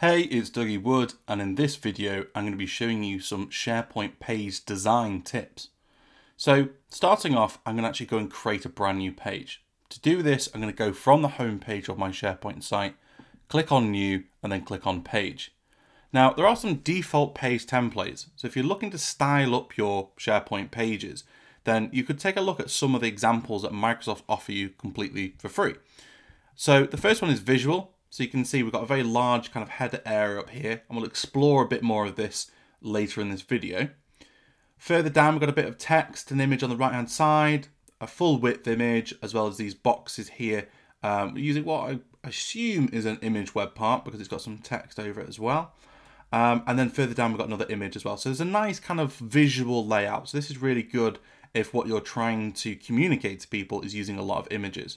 Hey, it's Dougie Wood, and in this video, I'm going to be showing you some SharePoint page design tips. So, starting off, I'm going to actually go and create a brand new page. To do this, I'm going to go from the home page of my SharePoint site, click on New, and then click on Page. Now, there are some default page templates, so if you're looking to style up your SharePoint pages, then you could take a look at some of the examples that Microsoft offer you completely for free. So the first one is visual, so you can see we've got a very large kind of header area up here, and we'll explore a bit more of this later in this video. Further down, we've got a bit of text, an image on the right-hand side, a full width image, as well as these boxes here, um, using what I assume is an image web part because it's got some text over it as well. Um, and then further down, we've got another image as well. So there's a nice kind of visual layout. So this is really good if what you're trying to communicate to people is using a lot of images.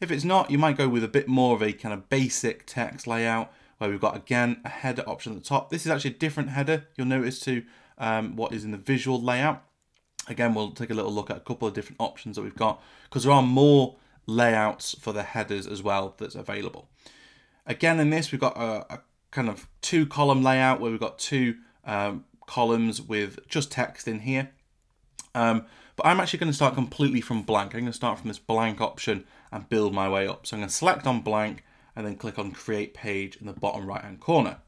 If it's not, you might go with a bit more of a kind of basic text layout where we've got, again, a header option at the top. This is actually a different header, you'll notice, to um, what is in the visual layout. Again, we'll take a little look at a couple of different options that we've got because there are more layouts for the headers as well that's available. Again, in this, we've got a, a kind of two column layout where we've got two um, columns with just text in here. Um, but I'm actually going to start completely from blank. I'm going to start from this blank option and build my way up. So I'm going to select on blank and then click on create page in the bottom right hand corner.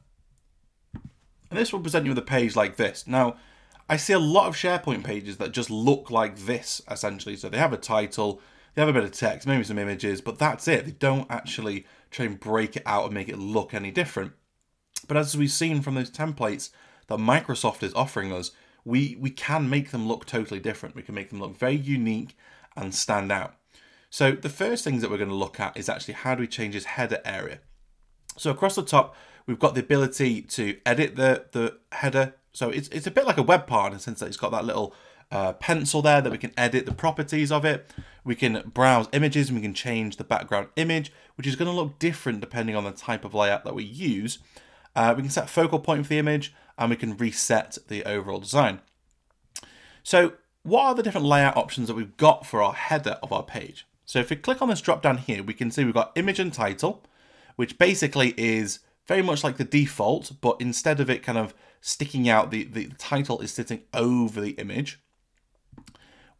And this will present you with a page like this. Now, I see a lot of SharePoint pages that just look like this essentially. So they have a title, they have a bit of text, maybe some images, but that's it. They don't actually try and break it out and make it look any different. But as we've seen from those templates that Microsoft is offering us, we, we can make them look totally different. We can make them look very unique and stand out. So the first things that we're going to look at is actually how do we change this header area. So across the top, we've got the ability to edit the, the header. So it's, it's a bit like a web part in the sense that it's got that little uh, pencil there that we can edit the properties of it. We can browse images and we can change the background image, which is going to look different depending on the type of layout that we use. Uh, we can set focal point for the image and we can reset the overall design. So what are the different layout options that we've got for our header of our page? So if we click on this drop down here, we can see we've got image and title, which basically is very much like the default, but instead of it kind of sticking out, the, the title is sitting over the image.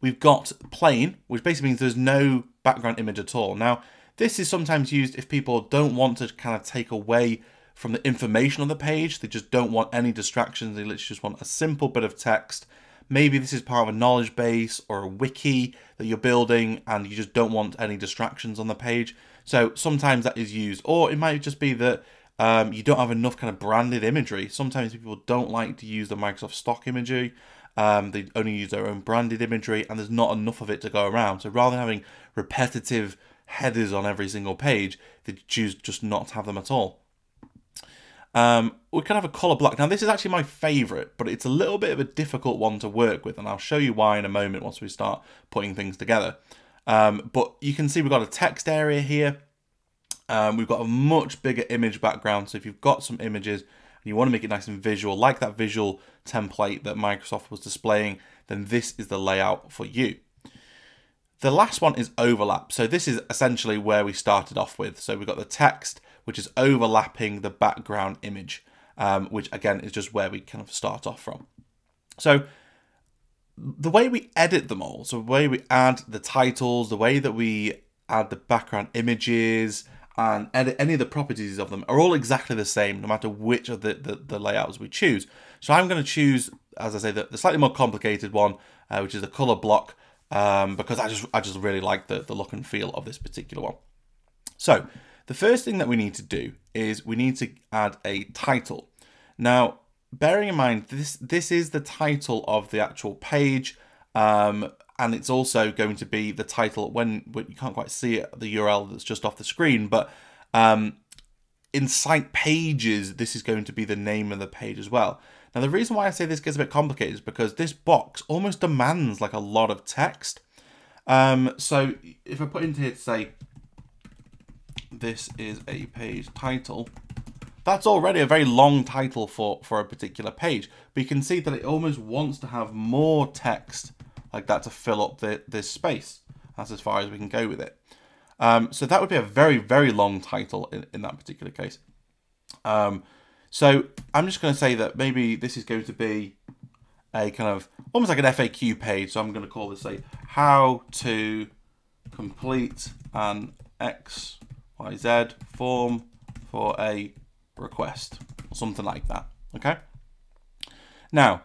We've got plain, which basically means there's no background image at all. Now, this is sometimes used if people don't want to kind of take away from the information on the page. They just don't want any distractions. They literally just want a simple bit of text. Maybe this is part of a knowledge base or a wiki that you're building and you just don't want any distractions on the page. So sometimes that is used. Or it might just be that um, you don't have enough kind of branded imagery. Sometimes people don't like to use the Microsoft stock imagery. Um, they only use their own branded imagery and there's not enough of it to go around. So rather than having repetitive headers on every single page, they choose just not to have them at all. Um, we can have a color block. Now this is actually my favorite, but it's a little bit of a difficult one to work with and I'll show you why in a moment once we start putting things together. Um, but you can see we've got a text area here. Um, we've got a much bigger image background. So if you've got some images and you want to make it nice and visual, like that visual template that Microsoft was displaying, then this is the layout for you. The last one is overlap. So this is essentially where we started off with. So we've got the text, which is overlapping the background image, um, which again is just where we kind of start off from. So the way we edit them all, so the way we add the titles, the way that we add the background images, and edit any of the properties of them are all exactly the same, no matter which of the, the, the layouts we choose. So I'm going to choose, as I say, the, the slightly more complicated one, uh, which is the color block, um, because I just I just really like the, the look and feel of this particular one. So the first thing that we need to do is we need to add a title. Now, bearing in mind, this, this is the title of the actual page, um, and it's also going to be the title when, when you can't quite see it, the URL that's just off the screen, but um, in site pages, this is going to be the name of the page as well. Now, the reason why I say this gets a bit complicated is because this box almost demands like a lot of text. Um, so if I put into here to say this is a page title, that's already a very long title for, for a particular page. But you can see that it almost wants to have more text like that to fill up the, this space. That's as far as we can go with it. Um, so that would be a very, very long title in, in that particular case. Um, so I'm just going to say that maybe this is going to be a kind of almost like an FAQ page. So I'm going to call this a how to complete an XYZ form for a request or something like that. Okay. Now,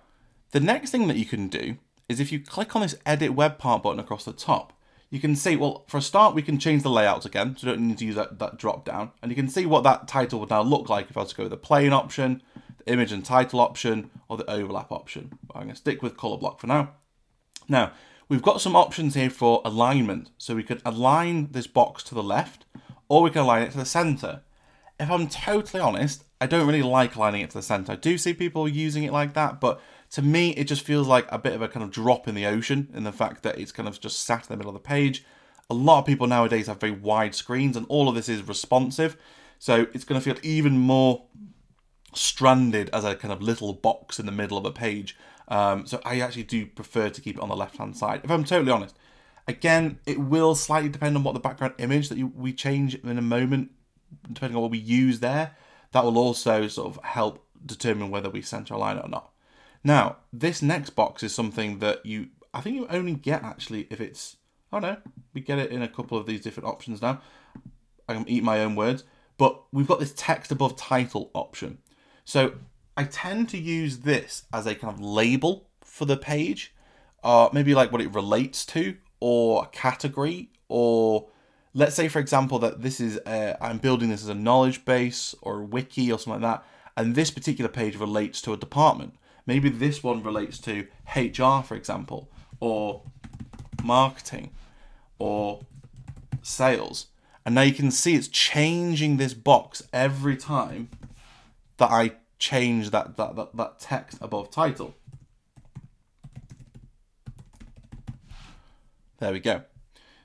the next thing that you can do is if you click on this edit web part button across the top, you can see, well, for a start, we can change the layouts again, so you don't need to use that, that drop down. And you can see what that title would now look like if I was to go with the plain option, the image and title option, or the overlap option. But I'm going to stick with color block for now. Now, we've got some options here for alignment. So we could align this box to the left, or we can align it to the center. If I'm totally honest, I don't really like aligning it to the center. I do see people using it like that, but to me, it just feels like a bit of a kind of drop in the ocean in the fact that it's kind of just sat in the middle of the page. A lot of people nowadays have very wide screens and all of this is responsive. So it's going to feel even more stranded as a kind of little box in the middle of a page. Um, so I actually do prefer to keep it on the left-hand side, if I'm totally honest. Again, it will slightly depend on what the background image that you, we change in a moment, depending on what we use there. That will also sort of help determine whether we center align it or not. Now, this next box is something that you, I think you only get actually if it's, oh no, we get it in a couple of these different options now. I can eat my own words, but we've got this text above title option. So I tend to use this as a kind of label for the page, uh, maybe like what it relates to or category or let's say for example that this is I'm building this as a knowledge base or a wiki or something like that and this particular page relates to a department Maybe this one relates to HR, for example, or marketing, or sales. And now you can see it's changing this box every time that I change that, that, that, that text above title. There we go.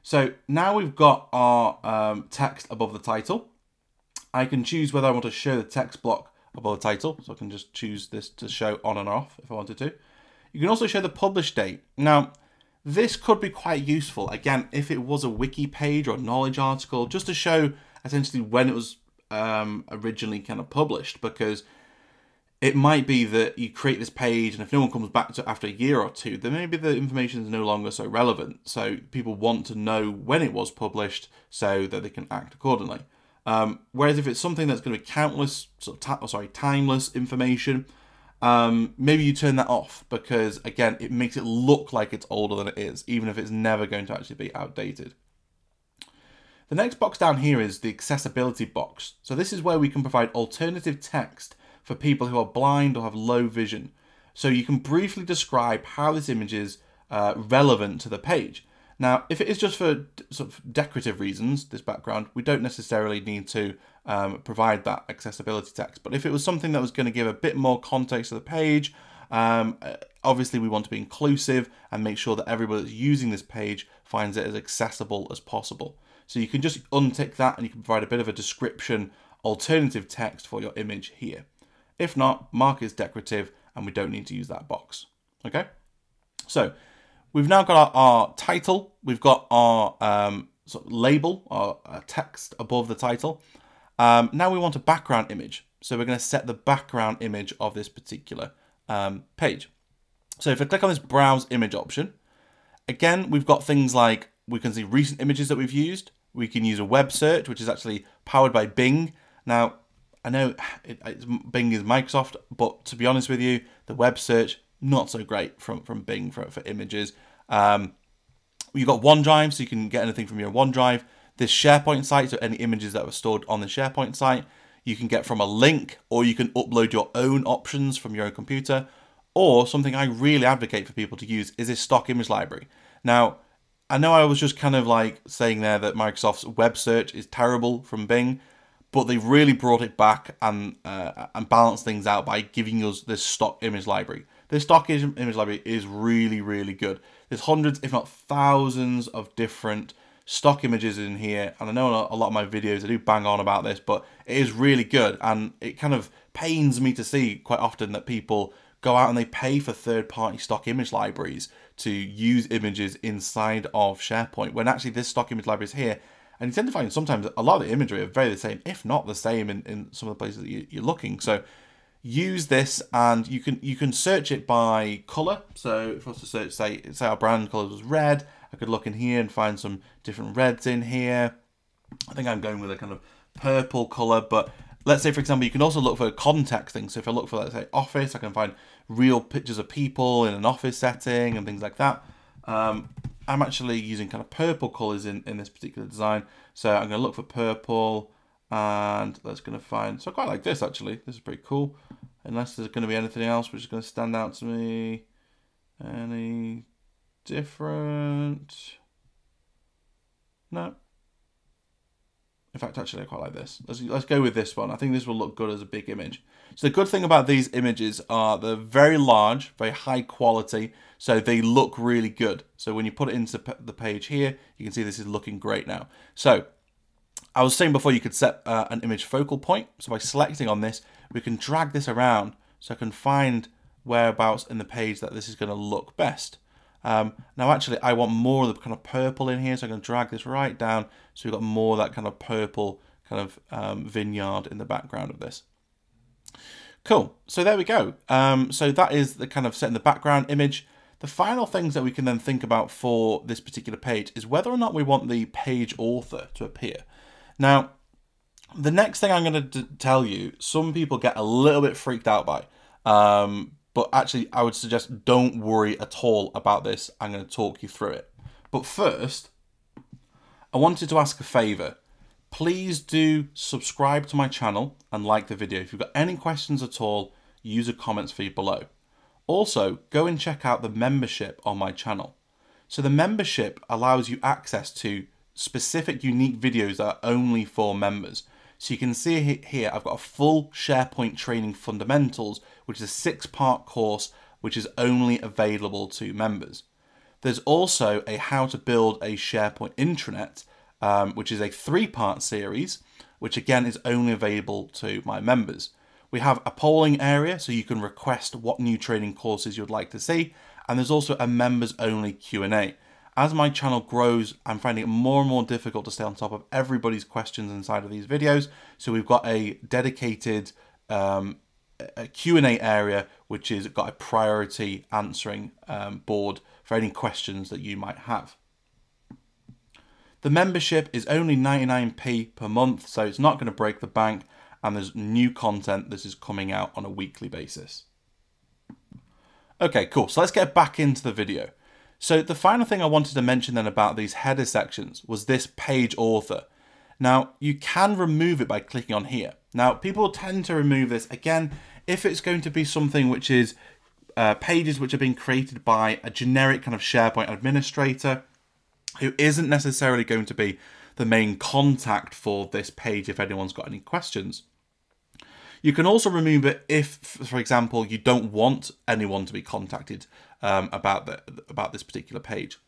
So now we've got our um, text above the title. I can choose whether I want to show the text block above the title. So I can just choose this to show on and off if I wanted to. You can also show the publish date. Now, this could be quite useful, again, if it was a wiki page or a knowledge article, just to show essentially when it was um, originally kind of published, because it might be that you create this page and if no one comes back to after a year or two, then maybe the information is no longer so relevant. So people want to know when it was published so that they can act accordingly. Um, whereas if it's something that's going to be countless, sort of oh, sorry, timeless information, um, maybe you turn that off because again, it makes it look like it's older than it is, even if it's never going to actually be outdated. The next box down here is the accessibility box. So this is where we can provide alternative text for people who are blind or have low vision. So you can briefly describe how this image is uh, relevant to the page. Now, if it is just for sort of decorative reasons, this background, we don't necessarily need to um, provide that accessibility text. But if it was something that was going to give a bit more context to the page, um, uh, obviously we want to be inclusive and make sure that everybody that's using this page finds it as accessible as possible. So you can just untick that and you can provide a bit of a description, alternative text for your image here. If not, mark is decorative and we don't need to use that box. Okay, so We've now got our, our title. We've got our um, sort of label, our, our, text above the title. Um, now we want a background image. So we're going to set the background image of this particular um, page. So if I click on this browse image option, again, we've got things like we can see recent images that we've used. We can use a web search, which is actually powered by Bing. Now, I know it, Bing is Microsoft, but to be honest with you, the web search not so great from, from Bing for, for images. Um, you've got OneDrive, so you can get anything from your OneDrive. This SharePoint site, so any images that were stored on the SharePoint site, you can get from a link, or you can upload your own options from your own computer. Or something I really advocate for people to use is this stock image library. Now, I know I was just kind of like saying there that Microsoft's web search is terrible from Bing, but they've really brought it back and uh, and balanced things out by giving us this stock image library. This stock image library is really, really good. There's hundreds, if not thousands, of different stock images in here. And I know a lot of my videos, I do bang on about this, but it is really good. And it kind of pains me to see quite often that people go out and they pay for third-party stock image libraries to use images inside of SharePoint, when actually this stock image library is here, And you tend to find sometimes a lot of the imagery are very the same, if not the same in, in some of the places that you, you're looking. So use this and you can you can search it by color so if I was to search say say our brand color was red I could look in here and find some different reds in here. I think I'm going with a kind of purple color but let's say for example you can also look for context things. So if I look for let's say office I can find real pictures of people in an office setting and things like that. Um, I'm actually using kind of purple colors in in this particular design. So I'm going to look for purple and that's going to find, so I quite like this actually, this is pretty cool, unless there's going to be anything else which is going to stand out to me, any different, no, in fact, actually, I quite like this. Let's, let's go with this one. I think this will look good as a big image. So the good thing about these images are they're very large, very high quality, so they look really good. So when you put it into the page here, you can see this is looking great now. So I was saying before you could set uh, an image focal point. So by selecting on this, we can drag this around so I can find whereabouts in the page that this is going to look best. Um, now actually I want more of the kind of purple in here so I'm going to drag this right down so we've got more of that kind of purple kind of um, vineyard in the background of this. Cool, so there we go. Um, so that is the kind of setting the background image. The final things that we can then think about for this particular page is whether or not we want the page author to appear. Now, the next thing I'm going to tell you, some people get a little bit freaked out by. Um, but actually, I would suggest don't worry at all about this. I'm going to talk you through it. But first, I wanted to ask a favour. Please do subscribe to my channel and like the video. If you've got any questions at all, use a comments feed below. Also, go and check out the membership on my channel. So the membership allows you access to specific unique videos that are only for members. So you can see here, I've got a full SharePoint training fundamentals, which is a six part course, which is only available to members. There's also a how to build a SharePoint intranet, um, which is a three part series, which again is only available to my members. We have a polling area, so you can request what new training courses you'd like to see. And there's also a members only Q&A as my channel grows, I'm finding it more and more difficult to stay on top of everybody's questions inside of these videos. So we've got a dedicated um, a Q&A area, which is got a priority answering um, board for any questions that you might have. The membership is only 99p per month, so it's not going to break the bank, and there's new content that is coming out on a weekly basis. Okay, cool. So let's get back into the video. So the final thing I wanted to mention then about these header sections was this page author. Now you can remove it by clicking on here. Now people tend to remove this again if it's going to be something which is uh, pages which have been created by a generic kind of SharePoint administrator who isn't necessarily going to be the main contact for this page if anyone's got any questions. You can also remove it if, for example, you don't want anyone to be contacted um, about the, about this particular page.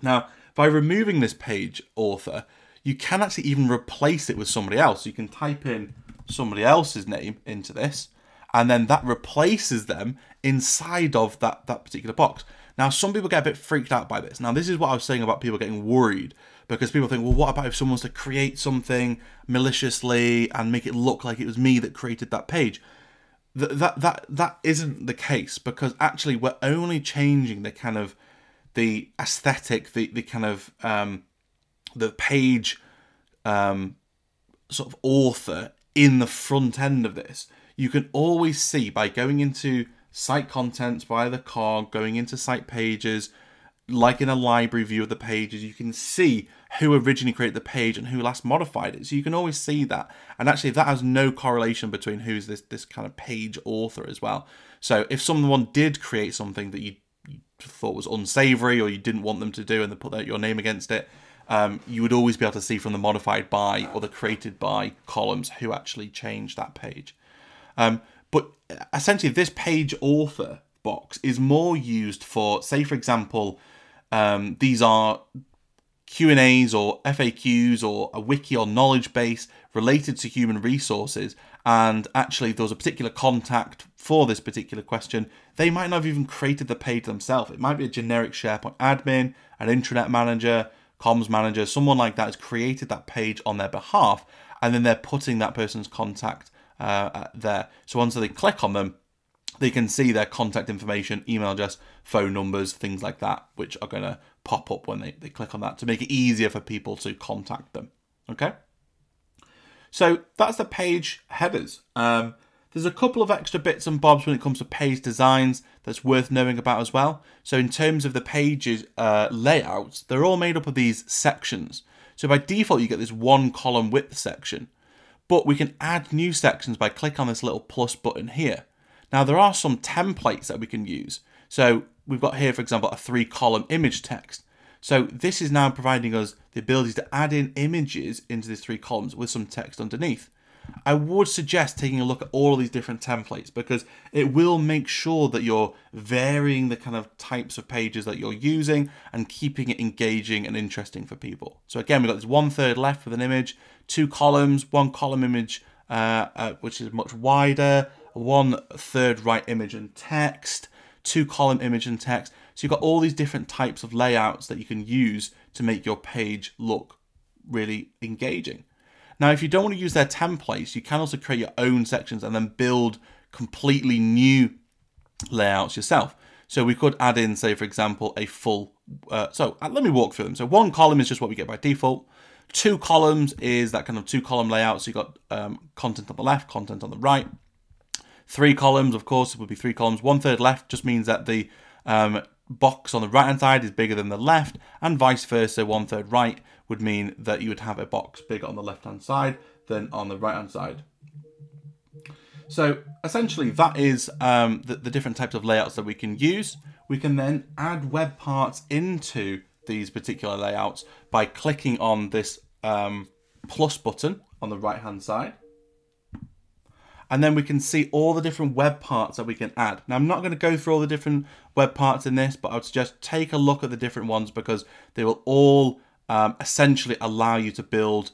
Now, by removing this page author, you can actually even replace it with somebody else. You can type in somebody else's name into this, and then that replaces them inside of that, that particular box. Now, some people get a bit freaked out by this. Now, this is what I was saying about people getting worried because people think, well, what about if someone was to create something maliciously and make it look like it was me that created that page? That that that that isn't the case because actually we're only changing the kind of the aesthetic, the the kind of um, the page um, sort of author in the front end of this. You can always see by going into site contents via the cog, going into site pages, like in a library view of the pages, you can see who originally created the page and who last modified it. So you can always see that. And actually that has no correlation between who's this, this kind of page author as well. So if someone did create something that you, thought was unsavory or you didn't want them to do and they put your name against it, um, you would always be able to see from the modified by or the created by columns who actually changed that page. Um, but essentially this page author box is more used for, say for example, um, these are Q&As or FAQs or a wiki or knowledge base related to human resources and actually there was a particular contact for this particular question, they might not have even created the page themselves. It might be a generic SharePoint admin, an intranet manager, comms manager, someone like that has created that page on their behalf, and then they're putting that person's contact uh, there. So once they click on them, they can see their contact information, email address, phone numbers, things like that, which are going to pop up when they, they click on that to make it easier for people to contact them. Okay. So that's the page headers. Um, there's a couple of extra bits and bobs when it comes to page designs that's worth knowing about as well. So in terms of the pages uh, layouts, they're all made up of these sections. So by default, you get this one column width section, but we can add new sections by clicking on this little plus button here. Now there are some templates that we can use. So we've got here, for example, a three column image text. So this is now providing us the ability to add in images into these three columns with some text underneath. I would suggest taking a look at all of these different templates because it will make sure that you're varying the kind of types of pages that you're using and keeping it engaging and interesting for people. So again, we've got this one third left with an image, two columns, one column image, uh, uh, which is much wider, one third right image and text, two column image and text. So you've got all these different types of layouts that you can use to make your page look really engaging. Now, if you don't want to use their templates, you can also create your own sections and then build completely new layouts yourself. So we could add in, say, for example, a full, uh, so uh, let me walk through them. So one column is just what we get by default. Two columns is that kind of two column layout. So you've got um, content on the left, content on the right. Three columns, of course, it would be three columns. One third left just means that the um, box on the right hand side is bigger than the left, and vice versa. One third right would mean that you would have a box bigger on the left hand side than on the right hand side. So essentially, that is um, the, the different types of layouts that we can use. We can then add web parts into these particular layouts by clicking on this um, plus button on the right hand side and then we can see all the different web parts that we can add. Now I'm not going to go through all the different web parts in this, but I would suggest take a look at the different ones because they will all um, essentially allow you to build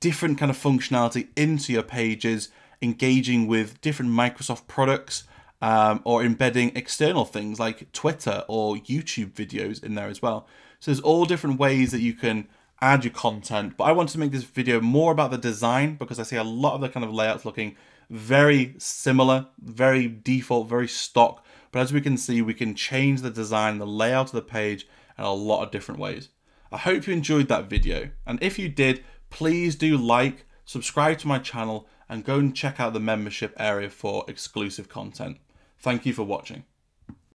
different kind of functionality into your pages, engaging with different Microsoft products, um, or embedding external things like Twitter or YouTube videos in there as well. So there's all different ways that you can add your content, but I wanted to make this video more about the design because I see a lot of the kind of layouts looking very similar, very default, very stock. But as we can see, we can change the design, the layout of the page in a lot of different ways. I hope you enjoyed that video. And if you did, please do like, subscribe to my channel, and go and check out the membership area for exclusive content. Thank you for watching.